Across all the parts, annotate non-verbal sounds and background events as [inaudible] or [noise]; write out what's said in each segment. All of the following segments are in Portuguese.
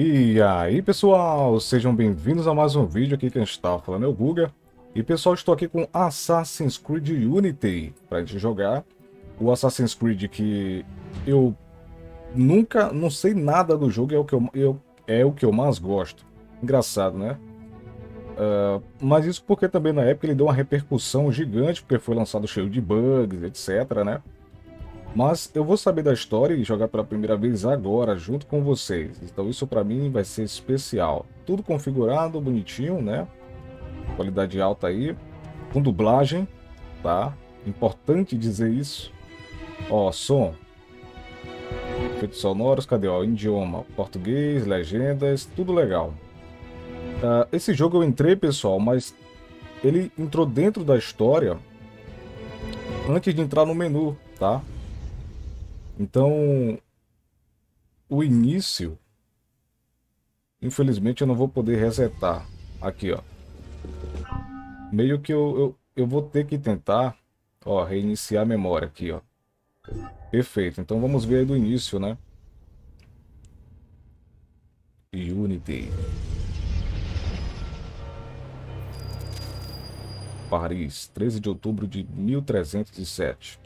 E aí pessoal, sejam bem-vindos a mais um vídeo aqui que a gente está falando, é o Guga. E pessoal, estou aqui com Assassin's Creed Unity para a gente jogar. O Assassin's Creed que eu nunca, não sei nada do jogo, é o que eu, eu é o que eu mais gosto. Engraçado, né? Uh, mas isso porque também na época ele deu uma repercussão gigante, porque foi lançado cheio de bugs, etc, né? Mas eu vou saber da história e jogar pela primeira vez agora, junto com vocês. Então isso para mim vai ser especial. Tudo configurado, bonitinho, né? Qualidade alta aí. Com dublagem, tá? Importante dizer isso. Ó, som. Efeitos sonoros, cadê? Ó, idioma, português, legendas, tudo legal. Uh, esse jogo eu entrei, pessoal, mas ele entrou dentro da história antes de entrar no menu, tá? Então, o início, infelizmente eu não vou poder resetar. Aqui, ó. Meio que eu, eu, eu vou ter que tentar, ó, reiniciar a memória aqui, ó. Perfeito. Então vamos ver aí do início, né? Unity. Paris, 13 de outubro de 1307.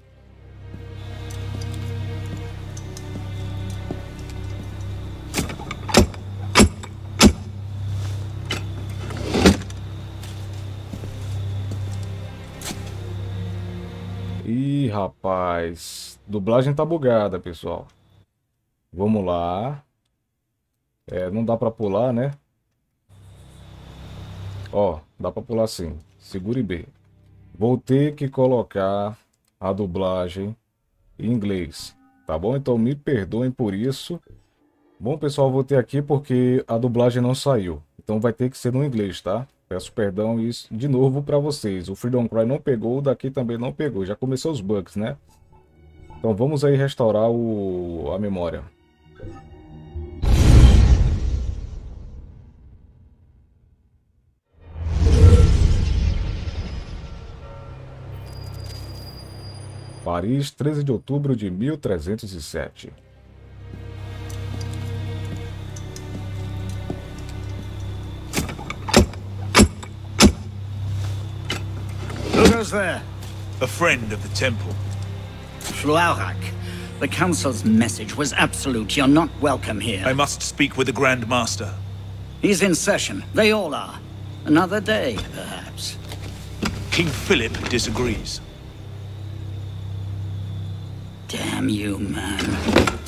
Rapaz. Dublagem tá bugada, pessoal. Vamos lá. É, não dá pra pular, né? Ó, dá pra pular sim. Segure B. Vou ter que colocar a dublagem em inglês, tá bom? Então me perdoem por isso. Bom, pessoal, vou ter aqui porque a dublagem não saiu. Então vai ter que ser no inglês, tá? Peço perdão isso de novo para vocês. O Freedom Cry não pegou, o daqui também não pegou. Já começou os bugs, né? Então vamos aí restaurar o... a memória. Paris, 13 de outubro de 1307. There? A friend of the temple. Fluaurak. The Council's message was absolute. You're not welcome here. I must speak with the Grand Master. He's in session. They all are. Another day, perhaps. King Philip disagrees. Damn you, man.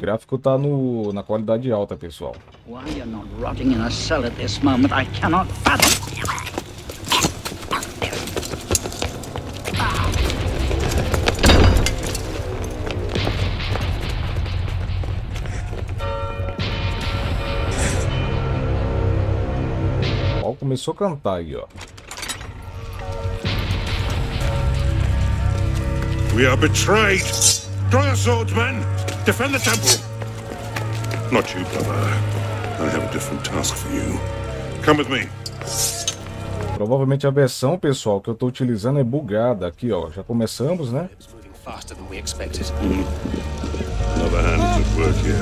O gráfico tá no, na qualidade alta, pessoal. Why you're not rotting in a cell at this moment, I cannot fathom. Ó, começou a cantar aí, ó. We are betrayed. Draw your swords, men. Defend the temple. Not you, brother. I have a different task for you. Come with me. Provavelmente a versão, pessoal, que eu estou utilizando é bugada. Aqui, ó. Já começamos, né? faster than we expected. Another hand at work here.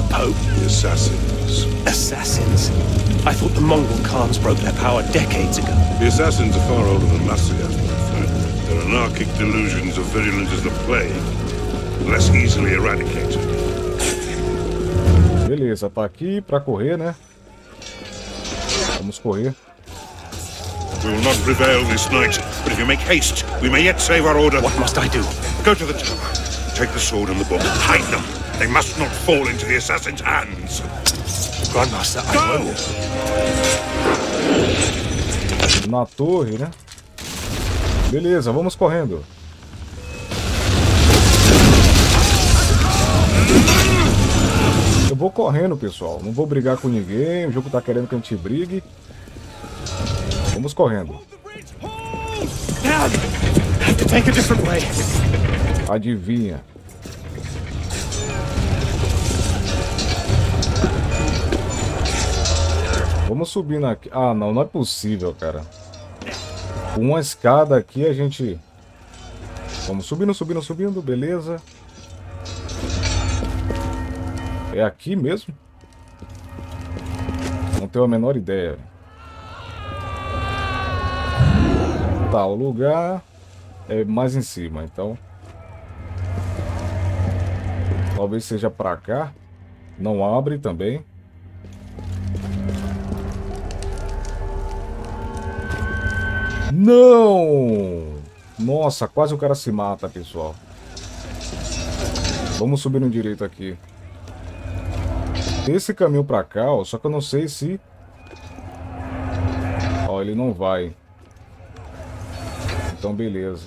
The Pope? The assassins. Assassins? I thought the Mongol Khans broke their power decades ago. The assassins are far older than Masyaf, my friend. Their anarchic delusions are virulent as the plague, less easily eradicated. Beleza, tá aqui pra correr, né? Vamos correr. We will not prevail this night, but if you make haste, we may yet save our order. What must I do? Go to the tower. Take the sword and the book. Hide them. They must not fall into the assassin's hands. Grandmaster, I Go! will. Na torre, né? Beleza, vamos correndo. Vou correndo, pessoal. Não vou brigar com ninguém. O jogo tá querendo que a gente brigue. Vamos correndo. Have to take a different way. Adivinha. Vamos subir aqui. Ah, não, não é possível, cara. Com uma escada aqui a gente... Vamos subindo, subindo, subindo, beleza. É aqui mesmo? Não tenho a menor ideia. Tá, o lugar é mais em cima, então... Talvez seja pra cá. Não abre também. Não! Nossa, quase o cara se mata, pessoal. Vamos subir no direito aqui. Esse caminho pra cá, ó, só que eu não sei se... Ó, ele não vai. Então, beleza.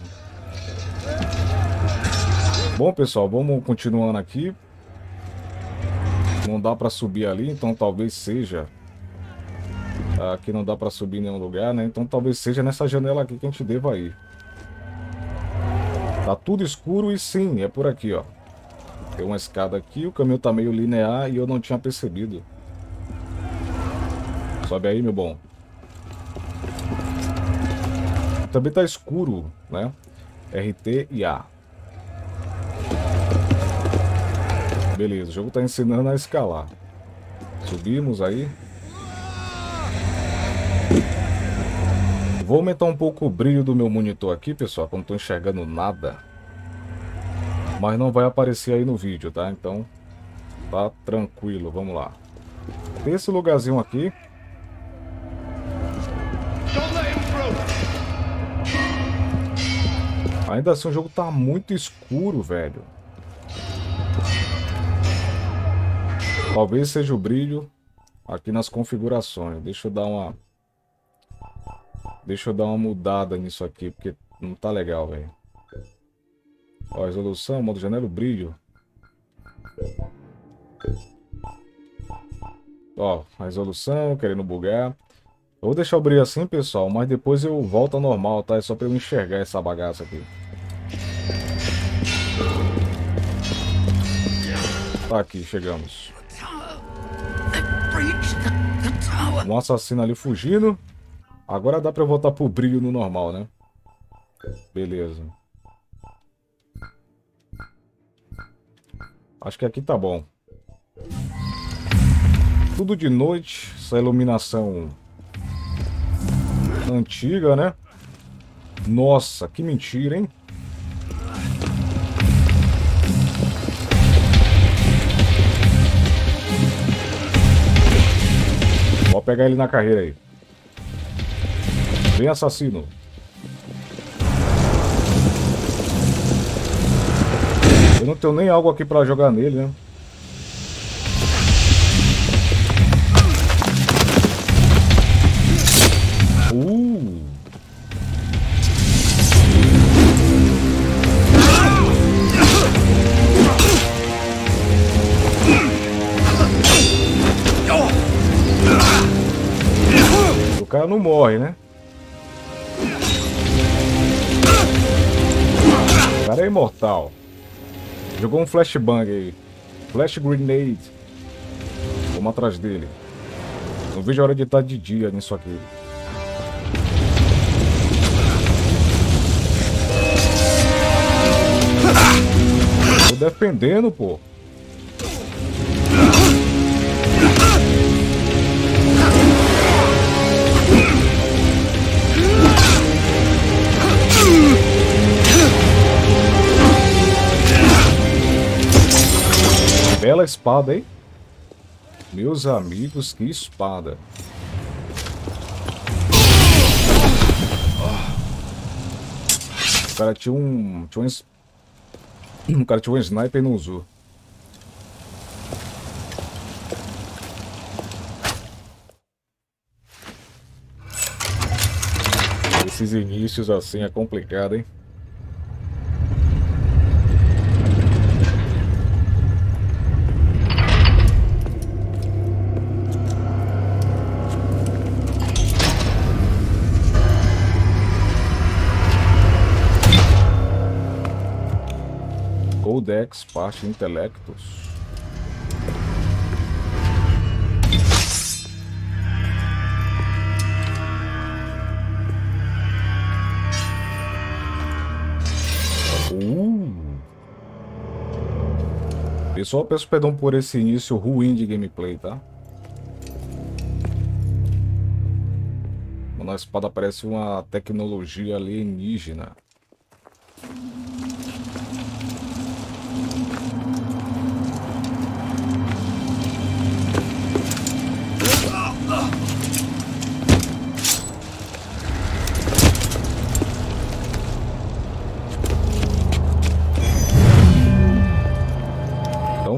Bom, pessoal, vamos continuando aqui. Não dá pra subir ali, então talvez seja... Aqui não dá pra subir em nenhum lugar, né? Então talvez seja nessa janela aqui que a gente deva ir. Tá tudo escuro e sim, é por aqui, ó. Tem uma escada aqui, o caminho tá meio linear e eu não tinha percebido. Sobe aí, meu bom. Também tá escuro, né? RT e A. Beleza, o jogo tá ensinando a escalar. Subimos aí. Vou aumentar um pouco o brilho do meu monitor aqui, pessoal, que eu não tô enxergando nada. Mas não vai aparecer aí no vídeo, tá? Então, tá tranquilo, vamos lá. Tem esse lugarzinho aqui. Ainda assim o jogo tá muito escuro, velho. Talvez seja o brilho aqui nas configurações. Deixa eu dar uma... Deixa eu dar uma mudada nisso aqui, porque não tá legal, velho. Ó, resolução, modo janela, brilho. Ó, resolução, querendo bugar. Eu vou deixar o brilho assim, pessoal, mas depois eu volto ao normal, tá? É só pra eu enxergar essa bagaça aqui. Tá aqui, chegamos. Um assassino ali fugindo. Agora dá pra eu voltar pro brilho no normal, né? Beleza. Acho que aqui tá bom. Tudo de noite. Essa iluminação antiga, né? Nossa, que mentira, hein? Vou pegar ele na carreira aí. Vem, assassino. Não tenho nem algo aqui pra jogar nele, né? Uh! O cara não morre, né? O cara é imortal. Jogou um flashbang aí. Flash grenade. Vamos atrás dele. Não vejo a hora de estar de dia nisso aqui. Tô defendendo, pô. Bela espada, hein? Meus amigos, que espada. O cara tinha um... Tinha um... O cara tinha um sniper e não usou. Esses inícios assim é complicado, hein? Codex parte intelectos. Uh. Pessoal, peço perdão por esse início ruim de gameplay, tá? Mano, a espada parece uma tecnologia alienígena.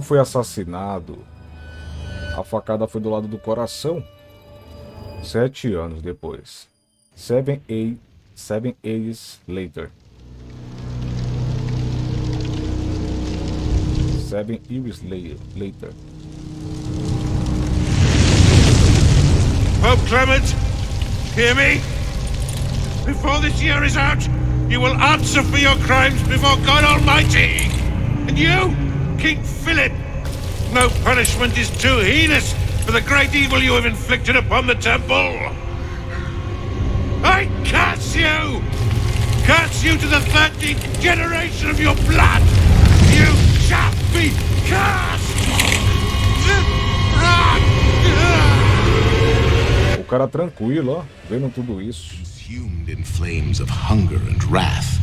Foi assassinado. A facada foi do lado do coração. Sete anos depois. Seven, eight, seven years later. Seven years la- later. Pope Clement, hear me? Before this year is out, you will answer for your crimes before God Almighty. And you, King Philip, no punishment is too heinous for the great evil you have inflicted upon the temple. I curse you! Curse you to the thirteenth generation of your blood! You shall be cursed! O cara tranquilo, ó, vendo tudo isso. consumed in flames of hunger and wrath.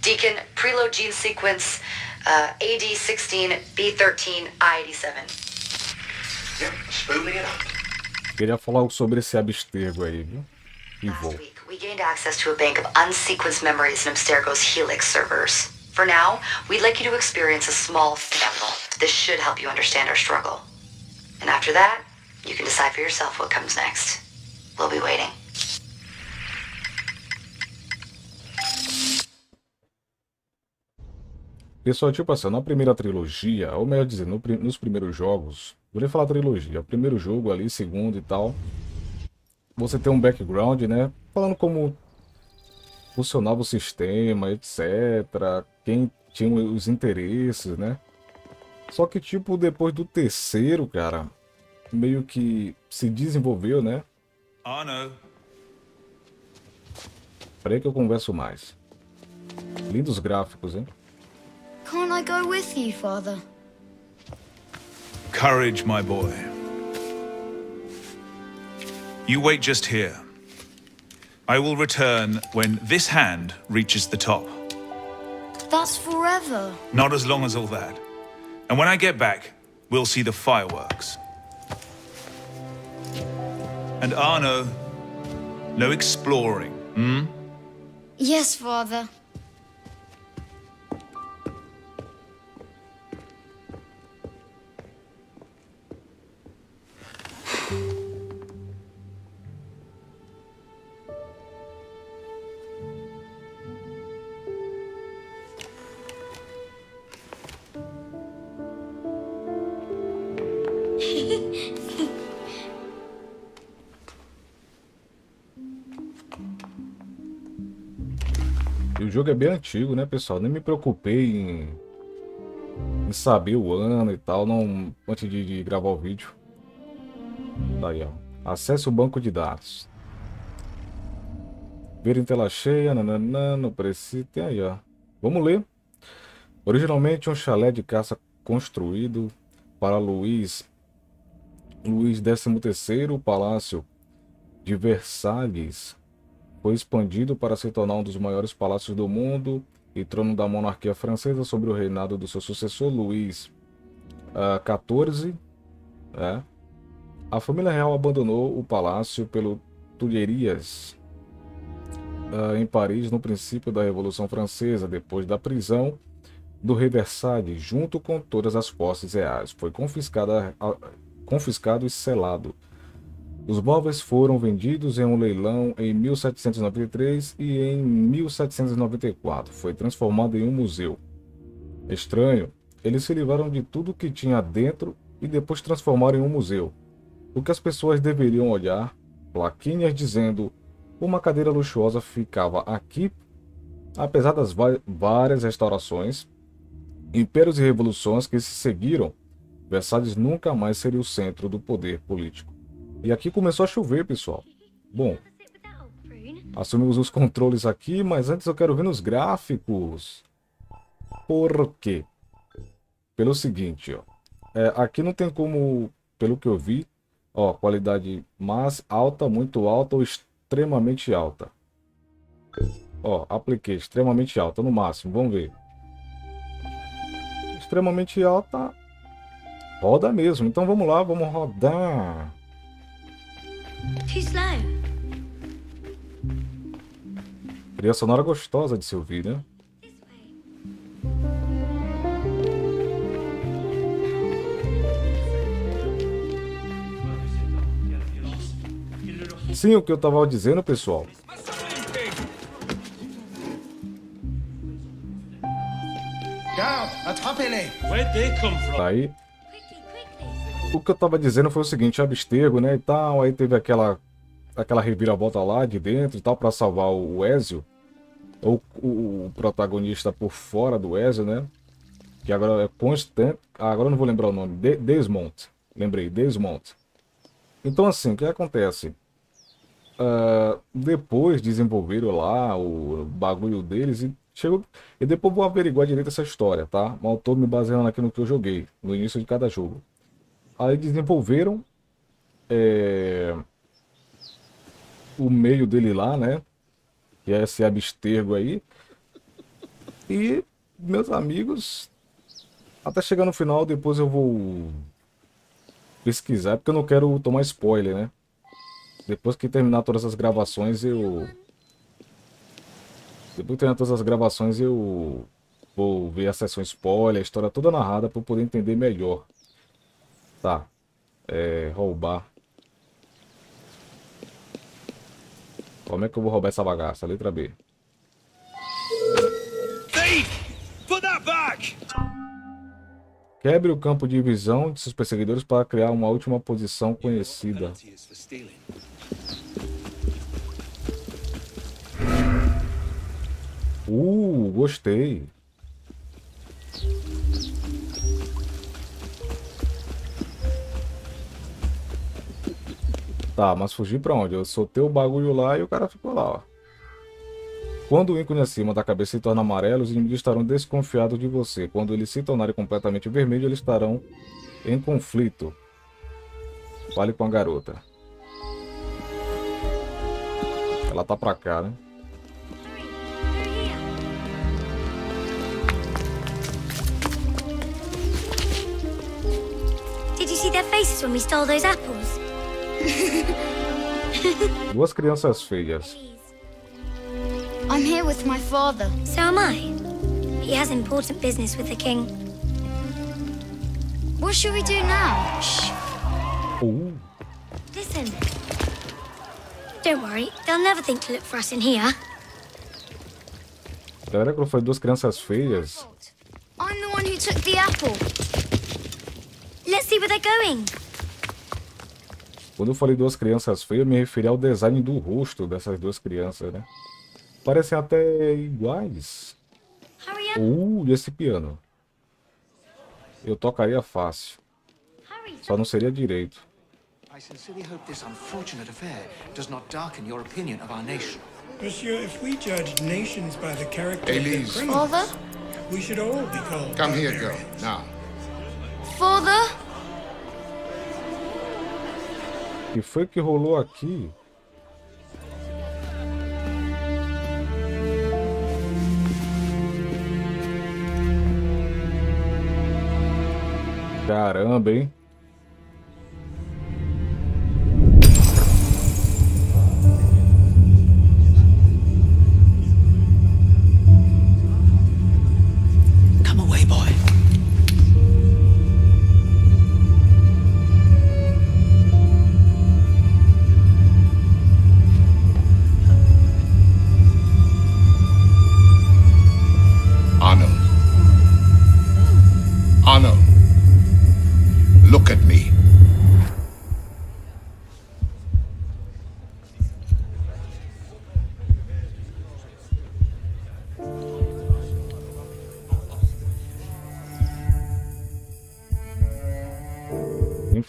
Deacon, preload gene sequence uh, AD16, B13, I87. Yep, spooling it up. Queria falar sobre esse abstergo aí, viu? E vou. Last week, we gained access to a bank of unsequenced memories in Abstergo's Helix servers. For now, we'd like you to experience a small sample. This should help you understand our struggle. And after that, you can decide for yourself what comes next. We'll be waiting. Pessoal, tipo assim, na primeira trilogia, ou melhor dizendo, no nos primeiros jogos, vou nem falar trilogia, o primeiro jogo ali, segundo e tal, você tem um background, né? Falando como funcionava o sistema, etc. Quem tinha os interesses, né? Só que, tipo, depois do terceiro, cara, meio que se desenvolveu, né? Arno, Peraí que eu converso mais. Lindos gráficos, hein? Can't I go with you, Father? courage, my boy. You wait just here. I will return when this hand reaches the top. That's forever. Not as long as all that. And when I get back, we'll see the fireworks. And Arno, no exploring, hmm? Yes, Father. O jogo é bem antigo, né, pessoal? Nem me preocupei em, em saber o ano e tal, não antes de, de gravar o vídeo. Tá aí, ó. Acesse o banco de dados. Ver em tela cheia, nananã, não precisa. Tem aí, ó. Vamos ler. Originalmente um chalé de caça construído para Luís Luís XIII, Palácio de Versalhes foi expandido para se tornar um dos maiores palácios do mundo e trono da monarquia francesa sobre o reinado do seu sucessor Luís XIV. né? A família real abandonou o palácio pelo Tulherias uh, em Paris no princípio da Revolução Francesa, depois da prisão do rei Versalhes, junto com todas as posses reais. Foi confiscado e selado. Os móveis foram vendidos em um leilão em 1793 e em 1794 foi transformado em um museu. Estranho, eles se livraram de tudo que tinha dentro e depois transformaram em um museu. O que as pessoas deveriam olhar, plaquinhas dizendo uma cadeira luxuosa ficava aqui, apesar das várias restaurações, impérios e revoluções que se seguiram, Versalhes nunca mais seria o centro do poder político. E aqui começou a chover, pessoal. Bom, assumimos os controles aqui, mas antes eu quero ver nos gráficos. Por quê? Pelo seguinte, ó. É, aqui não tem como, pelo que eu vi, ó, qualidade mais alta, muito alta ou extremamente alta. Ó, apliquei extremamente alta no máximo, vamos ver. Extremamente alta, roda mesmo. Então vamos lá, vamos rodar. Too slow. Trilha sonora gostosa de se ouvir, né? Sim, o que eu tava dizendo, pessoal. Tá aí. O que eu tava dizendo foi o seguinte, abstergo, né, e tal, aí teve aquela aquela reviravolta lá de dentro e tal para salvar o Ezio, ou o, o, protagonista por fora do Ezio, né? Que agora é Constant, ah, agora não vou lembrar o nome, de Desmond. Lembrei, Desmond. Então assim, o que acontece? Uh, depois desenvolveram lá o bagulho deles e chegou. E depois vou averiguar direito essa história, tá? Mas eu tô me baseando aqui no que eu joguei, no início de cada jogo. Aí desenvolveram é, o meio dele lá, né? Que é esse abstergo aí. E meus amigos, até chegar no final, depois eu vou pesquisar, porque eu não quero tomar spoiler, né? Depois que terminar todas as gravações, eu. Depois que terminar todas as gravações, eu vou ver a sessão spoiler, a história toda narrada para poder entender melhor. Tá. É, roubar. Como é que eu vou roubar essa bagaça? Letra B. Quebre o campo de visão de seus perseguidores para criar uma última posição conhecida. Uh, gostei. Tá, mas fugir pra onde? Eu soltei o bagulho lá e o cara ficou lá, ó. Quando o ícone acima da cabeça se torna amarelo, os inimigos estarão desconfiados de você. Quando eles se tornarem completamente vermelhos, eles estarão em conflito. Fale com a garota. Ela tá pra cá, né? Did you see their faces when we stole those apples? [laughs] Duas crianças feias. I'm here with my father. So am I. He has important business with the king. What should we do now? Shh. Ooh. Listen. Don't worry, they'll never think to look for us in here. Galera, quando foi duas crianças feias. I'm the one who took the apple. Let's see where they're going. Quando eu falei duas crianças feias, eu me referi ao design do rosto dessas duas crianças, né? Parecem até iguais. Uh, esse piano? Eu tocaria fácil. Só não seria direito. I sincerely hope this unfortunate affair does not darken your opinion of our nation. Monsieur, if we judge nations by the character Elise. of the criminals, Father? we should all be called Come here, girl, now. Father? Que foi que rolou aqui? Caramba, hein?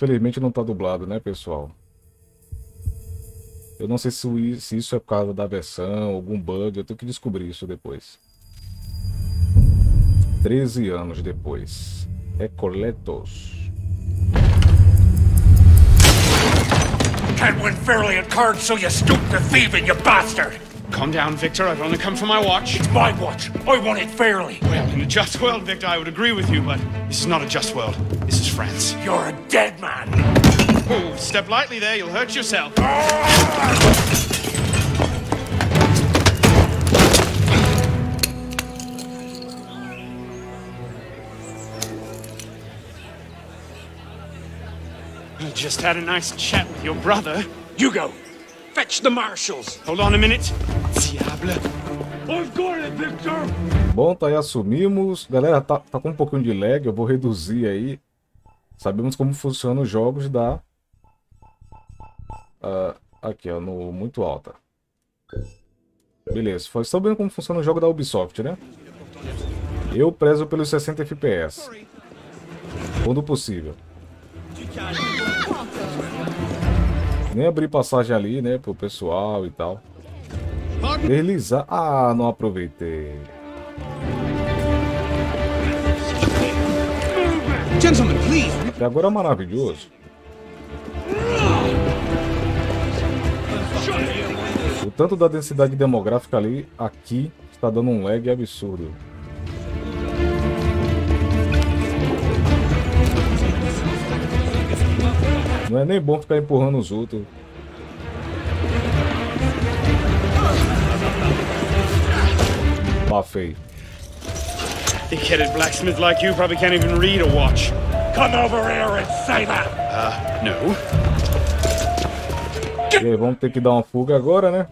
Infelizmente não tá dublado, né, pessoal? Eu não sei se, isso é por causa da versão, algum bug, eu tenho que descobrir isso depois. 13 anos depois. Recoletos. Can't win fairly at cards, so you stoop to thieving, you bastard! Calm down, Victor. I've only come for my watch. It's my watch. I want it fairly. Well, in a just world, Victor, I would agree with you, but this is not a just world. This is France. You're a dead man. Oh, step lightly there. You'll hurt yourself. I just had a nice chat with your brother. You go. Fetch the marshals. Hold on a minute. Victor. Bom, tá aí, assumimos. Galera, tá, tá com um pouquinho de lag, eu vou reduzir aí. Sabemos como funcionam os jogos da... Uh, aqui, ó, no muito alta. Beleza, foi sabendo como funciona o jogo da Ubisoft, né? Eu prezo pelos 60 FPS. Quando possível. Nem abrir passagem ali, né, pro pessoal e tal. Deslizar. Ah, não aproveitei. Gentlemen, please. Até agora é maravilhoso. O tanto da densidade demográfica ali, aqui, está dando um lag absurdo. Não é nem bom ficar empurrando os outros. Bafei. Thick-headed blacksmith like you probably can't even read a watch. Come over here and say that. Uh, no. E aí, vamos ter que dar uma fuga agora, né?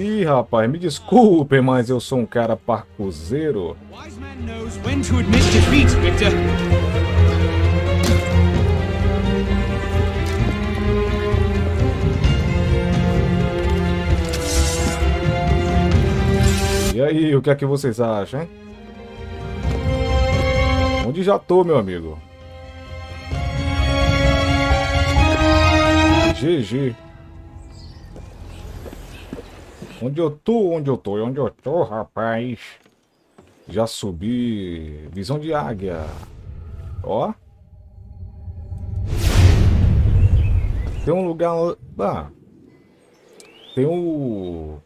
Ih, rapaz, me desculpem, mas eu sou um cara parcuzeiro. E aí, o que é que vocês acham, hein? Onde já tô, meu amigo? GG. Onde eu tô, onde eu tô, onde eu tô, rapaz. Já subi. Visão de águia. Ó. Tem um lugar... Ah. Tem um...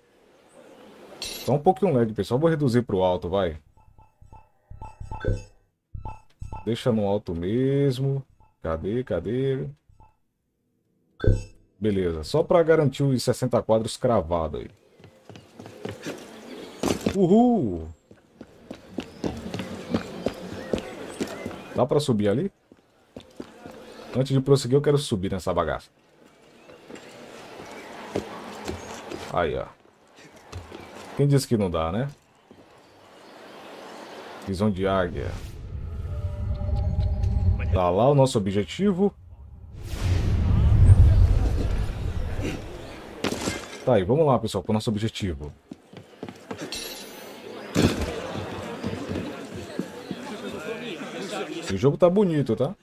Só um pouquinho lag, pessoal. Vou reduzir pro alto, vai. Deixa no alto mesmo. Cadê, cadê? Beleza, só para garantir os 60 quadros cravado aí. Uhul! Dá para subir ali? Antes de prosseguir, eu quero subir nessa bagaça. Aí, ó. Quem disse que não dá, né? Visão de águia. Tá lá o nosso objetivo. Tá aí, vamos lá, pessoal, para o nosso objetivo. O jogo tá bonito, tá?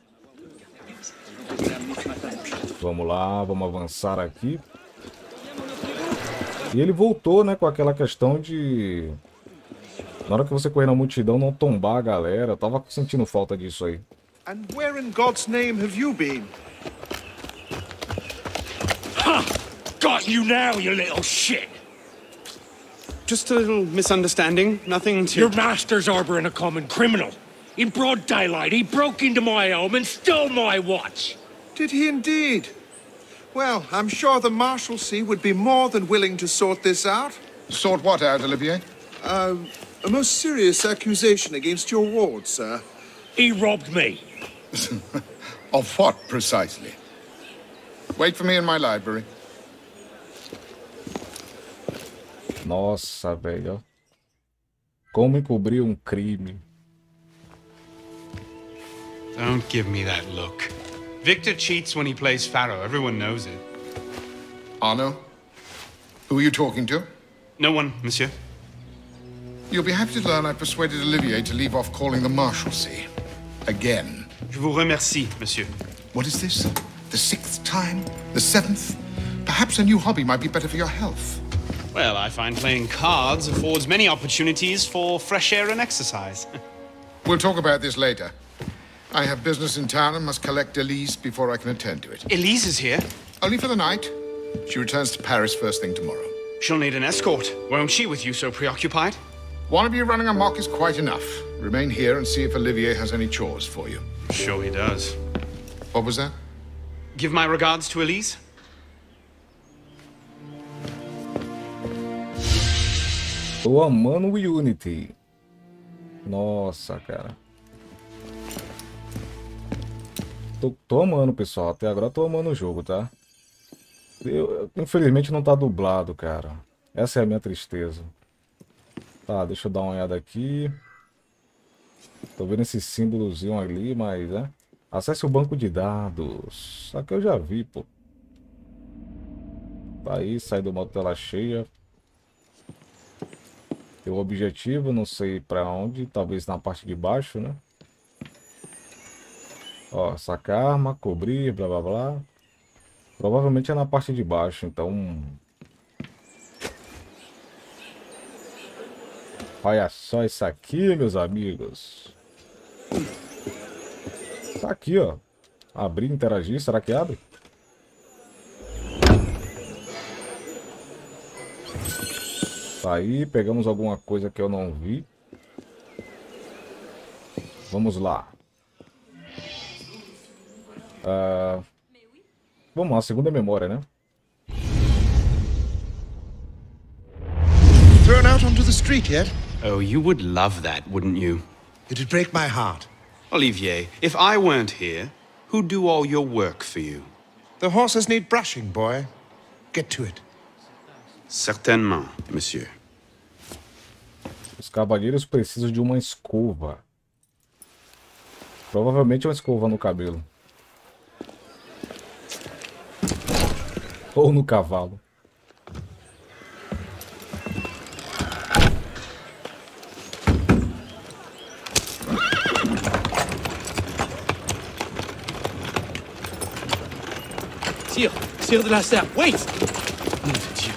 Vamos lá, vamos avançar aqui. E ele voltou, né, com aquela questão de... Na hora que você correr na multidão, não tombar a galera. Eu tava sentindo falta disso aí. And where in God's name have you been? Got you now, you little shit! Just a little misunderstanding, nothing to... Your master's harboring a common criminal. In broad daylight, he broke into my home and stole my watch. Did he indeed? Well, I'm sure the Marshalsea would be more than willing to sort this out. Sort what out, Olivier? Uh, a most serious accusation against your ward, sir. He robbed me. [laughs] of what, precisely? Wait for me in my library. Nossa, velho. Como encobrir um crime. Don't give me that look. Victor cheats when he plays Pharaoh. Everyone knows it. Arno? Who are you talking to? No one, monsieur. You'll be happy to learn I persuaded Olivier to leave off calling the Marshalsea. Again. Je vous remercie, monsieur. What is this? The sixth time? The seventh? Perhaps a new hobby might be better for your health. Well, I find playing cards affords many opportunities for fresh air and exercise. [laughs] we'll talk about this later. I have business in town and must collect Elise before I can attend to it. Elise is here? Only for the night. She returns to Paris first thing tomorrow. She'll need an escort, won't she, with you so preoccupied? One of you running amok is quite enough. Remain here and see if Olivier has any chores for you. Sure he does. What was that? Give my regards to Elise. Tô amando o Unity. Nossa, cara. Tô, tô amando, pessoal. Até agora tô amando o jogo, tá? Eu, infelizmente não tá dublado, cara. Essa é a minha tristeza. Tá, deixa eu dar uma olhada aqui. Tô vendo esse símbolozinho ali, mas, né? Acesse o banco de dados. Aqui eu já vi, pô. Tá aí, sai do modo tela cheia. Tem o objetivo, não sei pra onde. Talvez na parte de baixo, né? Ó, sacar arma, cobrir, blá blá blá. Provavelmente é na parte de baixo, então... Olha só isso aqui, meus amigos. Tá aqui, ó. Abrir, interagir, será que abre? Tá aí, pegamos alguma coisa que eu não vi. Vamos lá. Uh, vamos lá, segunda memória, né? Thrown out onto the street yet? Oh, you would love that, wouldn't you? It'd break my heart. Olivier, if I weren't here, who'd do all your work for you? The horses need brushing, boy. Get to it. Certainement, monsieur. Os cavaleiros precisam de uma escova. Provavelmente uma escova no cabelo. Ou no cavalo. Sire, Sire de la Serre, wait! Nom de Dieu.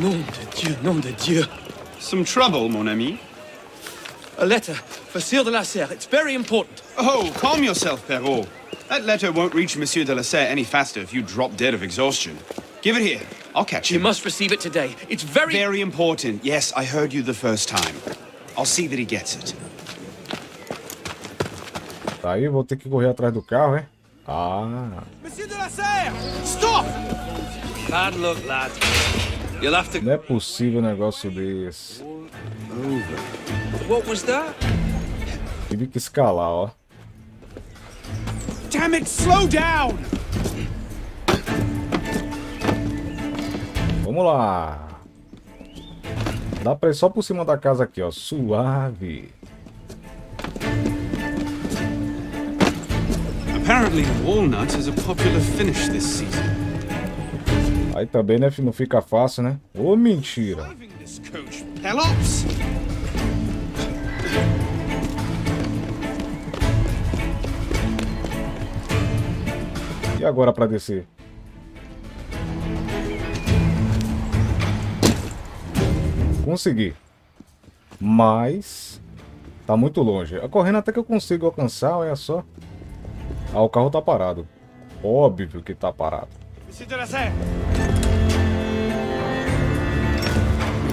Nom de Dieu, nom de Dieu. Some trouble, mon ami? A letter for Sire de la Serre. It's very important. Oh, calm yourself, Perrault. That letter won't reach Monsieur de la Serre any faster if you drop dead of exhaustion. Give it here. I'll catch you. You must receive it today. It's very... Very important. Yes, I heard you the first time. I'll see that he gets it. Tá aí, vou ter que correr atrás do carro, é? Ah. Monsieur de la Serre! Stop! Bad luck, lad. You'll have to... Não é possível um negócio desse. What was that? Tive que escalar, ó. Damn it, slow down! Vamos lá. Dá pra ir só por cima da casa aqui, ó. Suave. Apparently walnut is a popular finish this season. Aí também, né, não fica fácil, né? Ô, mentira. Pelops! E agora para descer? Consegui. Mas... Tá muito longe. Correndo até que eu consigo alcançar, olha só. Ah, o carro tá parado. Óbvio que tá parado.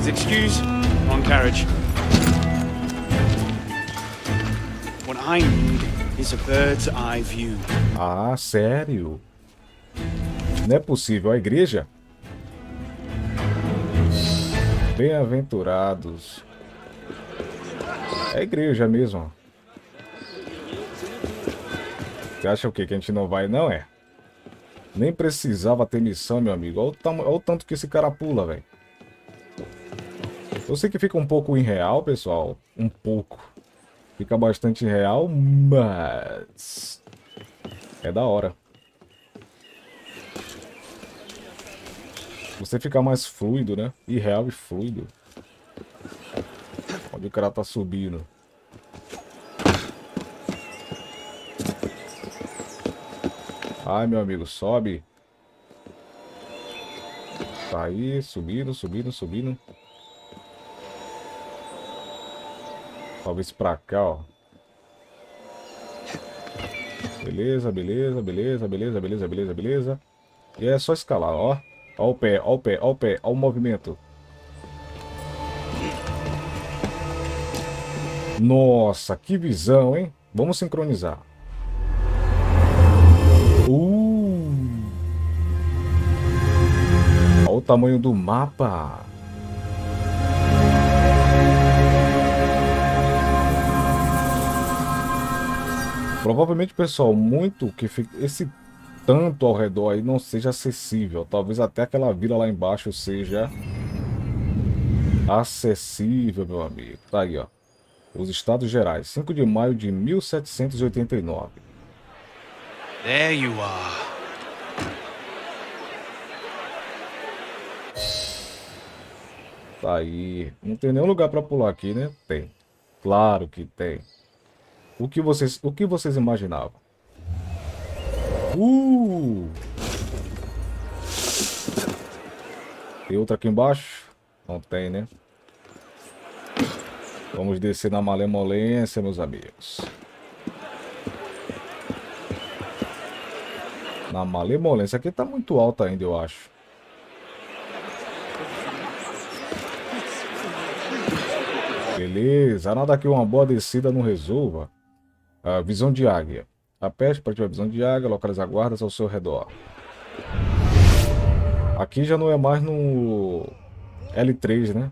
Excuse. On carriage. What I a bird's eye view. Ah, sério? Não é possível. A igreja? Bem-aventurados. É a igreja mesmo. Você acha o quê? Que a gente não vai? Não é. Nem precisava ter missão, meu amigo. Olha o. Olha o tanto que esse cara pula, velho. Eu sei que fica um pouco irreal, pessoal. Um pouco. Fica bastante irreal, mas... É da hora. Você fica mais fluido, né? Irreal e fluido. Onde o cara tá subindo. Ai, meu amigo, sobe. Tá aí, subindo, subindo, subindo. Talvez pra cá, ó. Beleza, beleza, beleza, beleza, beleza, beleza, beleza. E é só escalar, ó. Ó o pé, ó o pé, ó o pé, ó o movimento. Nossa, que visão, hein? Vamos sincronizar. Uh! Olha o tamanho do mapa. Provavelmente, pessoal, muito que fica, esse tanto ao redor aí não seja acessível. Talvez até aquela vila lá embaixo seja acessível, meu amigo. Tá aí, ó. Os Estados Gerais, 5 de maio de 1789. There you are. Tá aí. Não tem nenhum lugar para pular aqui, né? Tem. Claro que tem. O que vocês, o que vocês imaginavam? Uh! Tem outra aqui embaixo? Não tem, né? Vamos descer na malemolência, meus amigos. Na malemolência. Aqui tá muito alta ainda, eu acho. Beleza. Nada aqui uma boa descida não resolva. A visão de águia. Aperte para ativar a visão de águia. Localiza guardas ao seu redor. Aqui já não é mais no L3, né?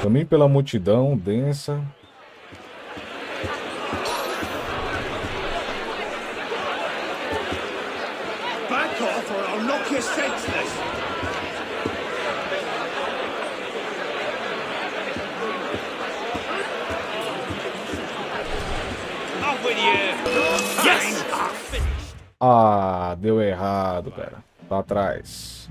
Também pela multidão densa. Ah, deu errado, cara. Pra trás.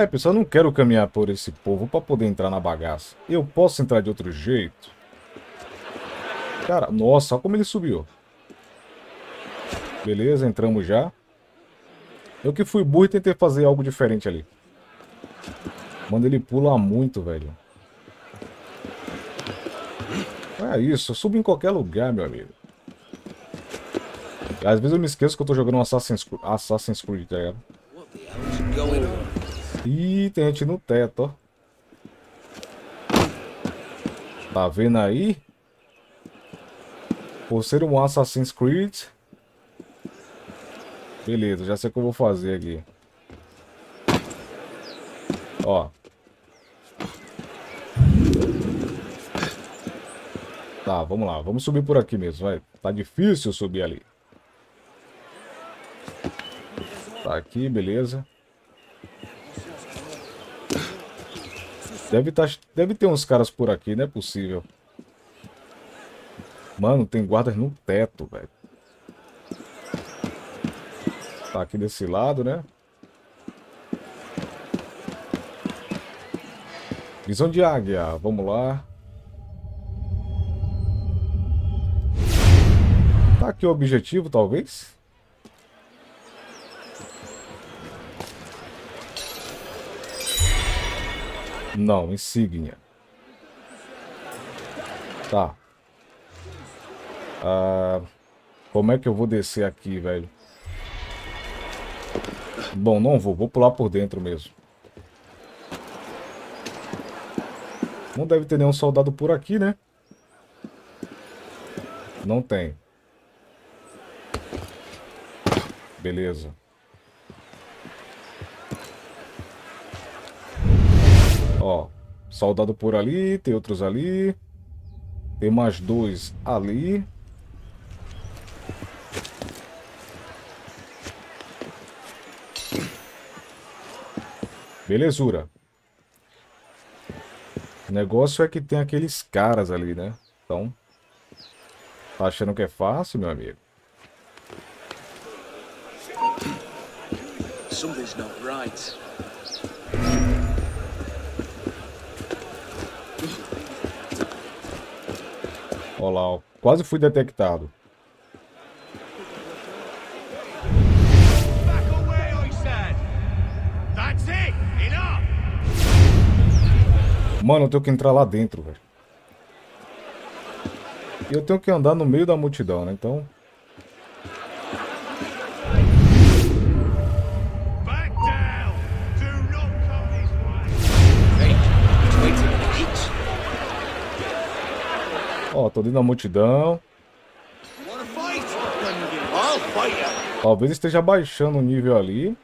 É, pessoal, eu não quero caminhar por esse povo pra poder entrar na bagaça. Eu posso entrar de outro jeito? Cara, nossa, olha como ele subiu. Beleza, entramos já. Eu que fui burro e tentei fazer algo diferente ali. Mano, ele pula muito, velho. É isso, eu subo em qualquer lugar, meu amigo. Às vezes eu me esqueço que eu tô jogando um Assassin's, Assassin's Creed, tá ligado? Ih, tem gente no teto, ó. Tá vendo aí? Por ser um Assassin's Creed. Beleza, já sei o que eu vou fazer aqui. Ó. Tá, vamos lá. Vamos subir por aqui mesmo, vai. Tá difícil subir ali. Aqui, beleza. Deve, tá, deve ter uns caras por aqui, não é possível. Mano, tem guardas no teto, velho. Tá aqui desse lado, né? Visão de águia, vamos lá. Tá aqui o objetivo, talvez? Não, insígnia. Tá. Ah, como é que eu vou descer aqui, velho? Bom, não vou. Vou pular por dentro mesmo. Não deve ter nenhum soldado por aqui, né? Não tem. Beleza. Ó, soldado por ali, tem outros ali. Tem mais dois ali. Belezura. O negócio é que tem aqueles caras ali, né? Então, tá achando que é fácil, meu amigo? Something's not right. Olha lá, ó. quase fui detectado. Mano, eu tenho que entrar lá dentro, velho. E eu tenho que andar no meio da multidão, né? Então... Ó, tô dentro da multidão. Talvez esteja baixando o nível ali.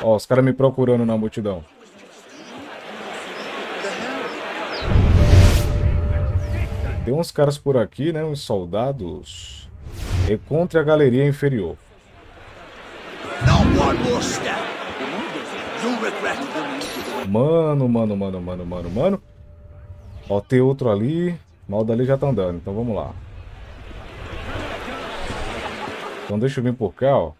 Ó, os caras me procurando na multidão. Tem uns caras por aqui, né? Uns soldados. Encontre a galeria inferior. Mano, mano, mano, mano, mano, mano. Ó, tem outro ali. Mal dali já tá andando, então vamos lá. Então deixa eu vir por cá, ó.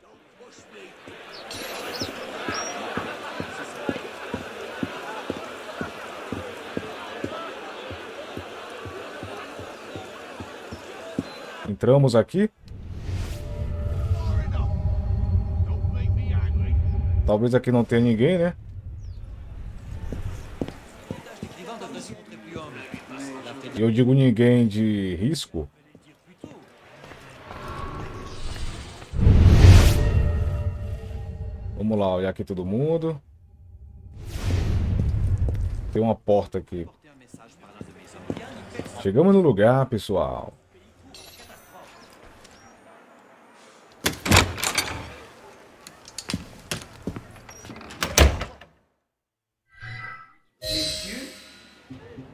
Entramos aqui. Talvez aqui não tenha ninguém, né? Eu digo ninguém de risco. Vamos lá, olhar aqui todo mundo. Tem uma porta aqui. Chegamos no lugar, pessoal.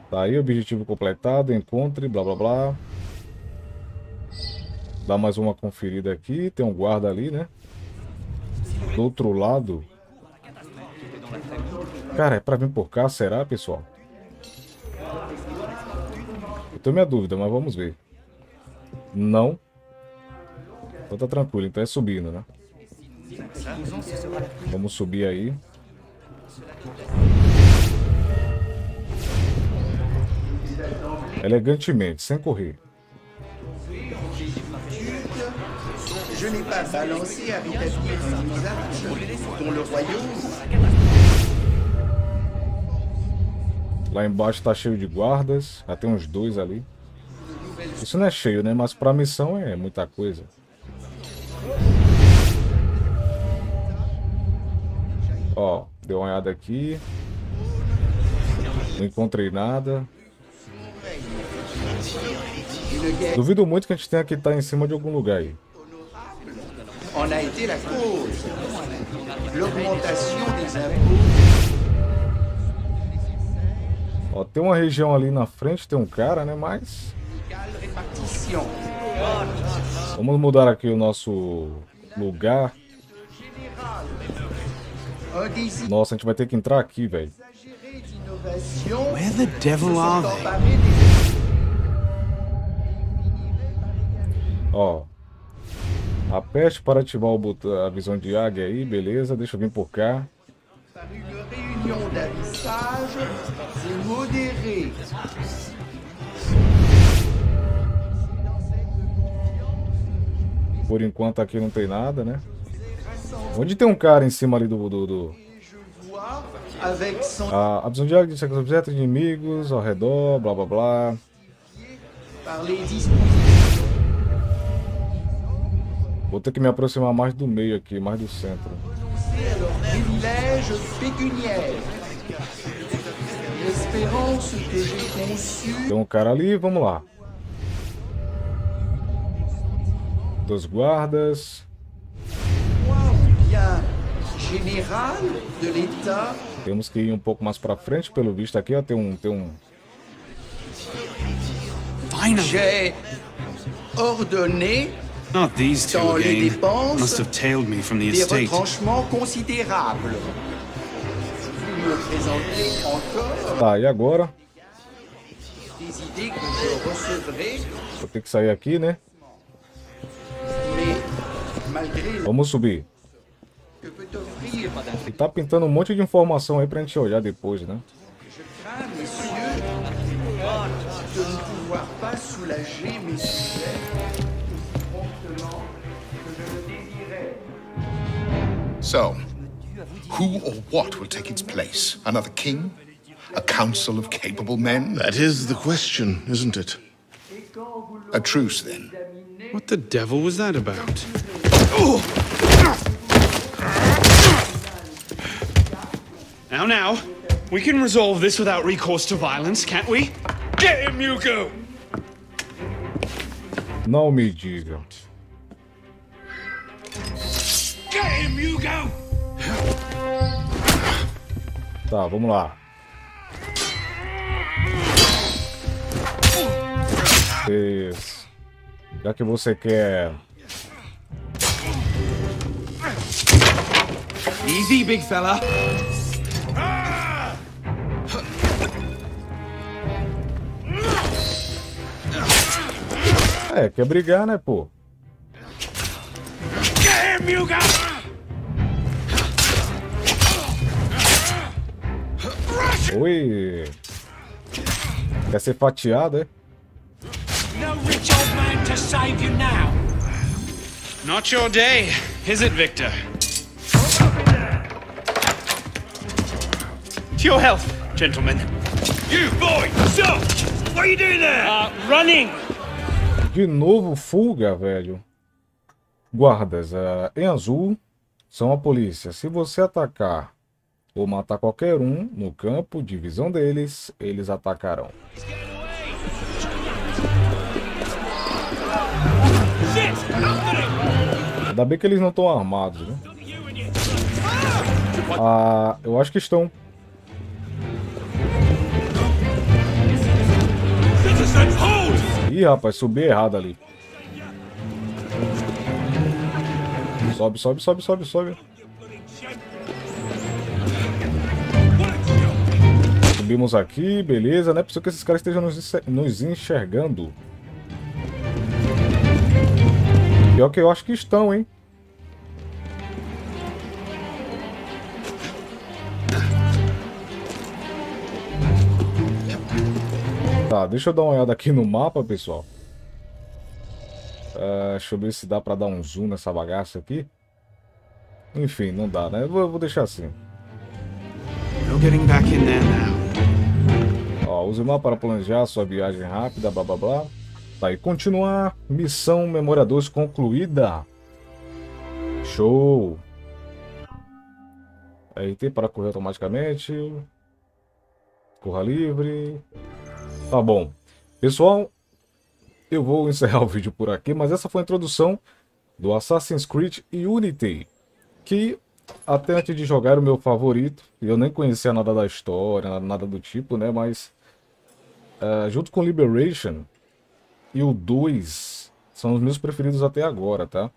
Tá aí, objetivo completado, encontre, blá blá blá. Dá mais uma conferida aqui, tem um guarda ali, né? Do outro lado. Cara, é pra vir por cá, será, pessoal? Eu tenho minha dúvida, mas vamos ver. Não. Então tá tranquilo, então é subindo, né? Vamos subir aí. Elegantemente, sem correr. Lá embaixo tá cheio de guardas. Já tem uns dois ali. Isso não é cheio, né? Mas pra missão é muita coisa. Ó, deu uma olhada aqui. Não encontrei nada. Duvido muito que a gente tenha que estar em cima de algum lugar aí. Ó, tem uma região ali na frente, tem um cara, né? Mas... Vamos mudar aqui o nosso lugar. Nossa, a gente vai ter que entrar aqui, velho. Where the devil are they? Ó. Aperte para ativar o botão, a visão de águia aí, beleza. Deixa eu vir por cá. Por enquanto aqui não tem nada, né? Onde tem um cara em cima ali do... do, do... A visão de águia de objetos inimigos ao redor, blá blá blá. Vou ter que me aproximar mais do meio aqui, mais do centro. Tem um cara ali, vamos lá. Dos guardas. Temos que ir um pouco mais para frente, pelo visto aqui, ó, tem um, tem um. Finally. ordonné Not these two dans les dépenses Must have tailed me from the des estate. retranchements considérables. Vous me présentez encore Tá, e agora? des idées que je recevrai, Vou ter que sair aqui, né? Vamos subir. E tá pintando um monte de informação aí pra gente olhar depois, né? Je So, who or what will take its place? Another king? A council of capable men? That is the question, isn't it? A truce, then. What the devil was that about? Now, now, we can resolve this without recourse to violence, can't we? Get him, Yuko! Não me diga. Tá, vamos lá. Isso. Já que você quer. Easy, big fella. É, quer brigar, né, pô? Get him, Yuko! Oi! Quer ser fatiado, é? No rich old man to save you now. Not your day, is it, Victor? To your health, gentlemen. You boy, stop! What are you doing there? Uh, running. De novo, fuga, velho. Guardas, eh, em azul, são a polícia. Se você atacar ou matar qualquer um no campo de visão deles, eles atacarão. Ainda bem que eles não estão armados, né? Ah, eu acho que estão. Ih, rapaz, subi errado ali. Sobe, sobe, sobe, sobe, sobe. Subimos aqui, beleza. Não é possível que esses caras estejam nos, enxer- nos enxergando. Pior que eu acho que estão, hein? Tá, deixa eu dar uma olhada aqui no mapa, pessoal. Ah, deixa eu ver se dá pra dar um zoom nessa bagaça aqui. Enfim, não dá, né? Eu vou, deixar assim. No getting back in there now. Use o para planejar sua viagem rápida, blá blá blá. Tá, e continuar. Missão 2 concluída. Show! RT para correr automaticamente. Corra livre. Tá bom. Pessoal, eu vou [laughs] encerrar o vídeo por aqui, mas essa foi a introdução do Assassin's Creed Unity, que até antes de jogar era o meu favorito. Eu nem conhecia nada da história, nada do tipo, né? Mas eh, junto com Liberation e o 2 são os meus preferidos até agora, tá?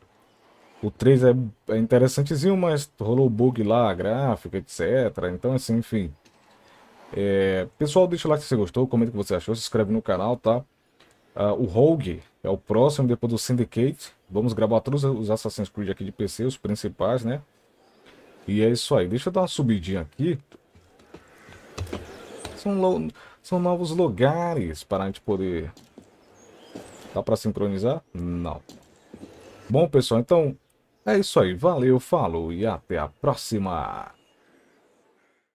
O 3 é, é interessantezinho, mas rolou bug lá, gráfico, etc. Então, assim, enfim. É, pessoal, deixa o like se você gostou, comenta o que você achou, se inscreve no canal, tá? Ah, o Rogue é o próximo, depois do Syndicate. Vamos gravar todos os Assassin's Creed aqui de PC, os principais, né? E é isso aí. Deixa eu dar uma subidinha aqui. São, lo- são novos lugares para a gente poder... Dá para sincronizar? Não. Bom, pessoal, então é isso aí. Valeu, falou e até a próxima.